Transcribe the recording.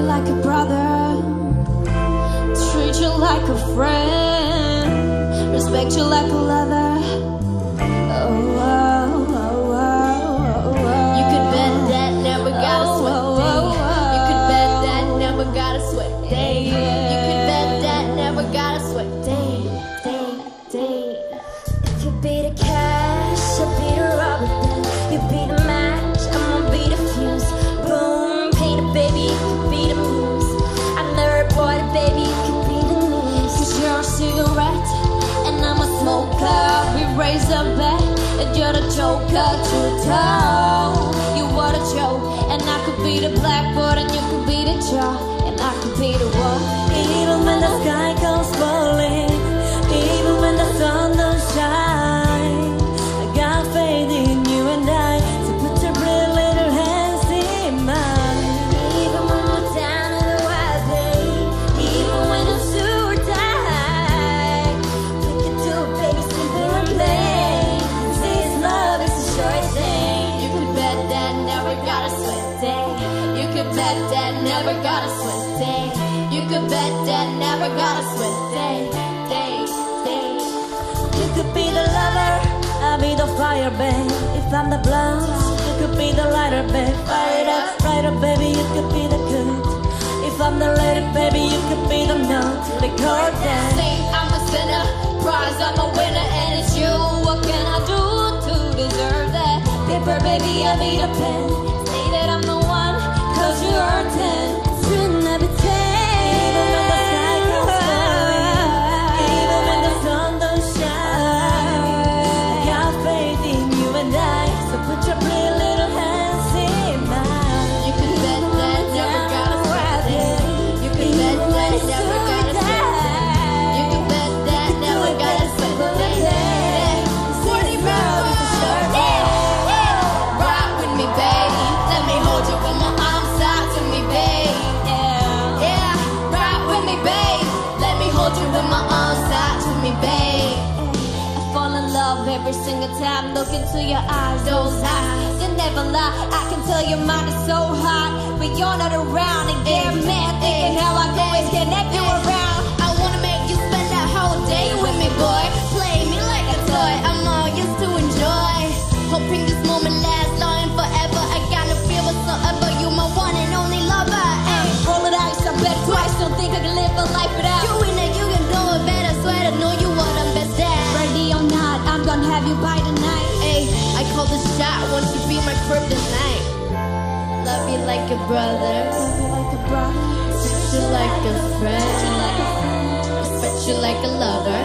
like a brother, treat you like a friend, respect you like a lover. To the toe. You what a joke, and I could be the blackboard and you could be the chalk, day. You could bet that never got a sweat day. You could bet that never got a sweat day. Day, day. You could be the lover, I'll be the fire, babe. If I'm the blunt, you could be the lighter, babe. Fire it up, lighter, baby, you could be the good. If I'm the lady, baby, you could be the note. Record that. I'm a sinner, prize I'm a winner, and it's you. What can I do to deserve that? Paper, baby, I'll be the pen. Love every single time. Look into your eyes, those eyes. They never lie. I can tell your mind is so hot, but you're not around. And get mad thinking how I can always connect you around. I wanna make you spend that whole day with me, boy. Play me like a toy. I'm all yours to enjoy. Hoping this have you by tonight. Ay, I call the shot. Want you be my kryptonite. Love you like a brother. Love you like a brother, Treat you like a friend. like a friend. Respect you like a lover.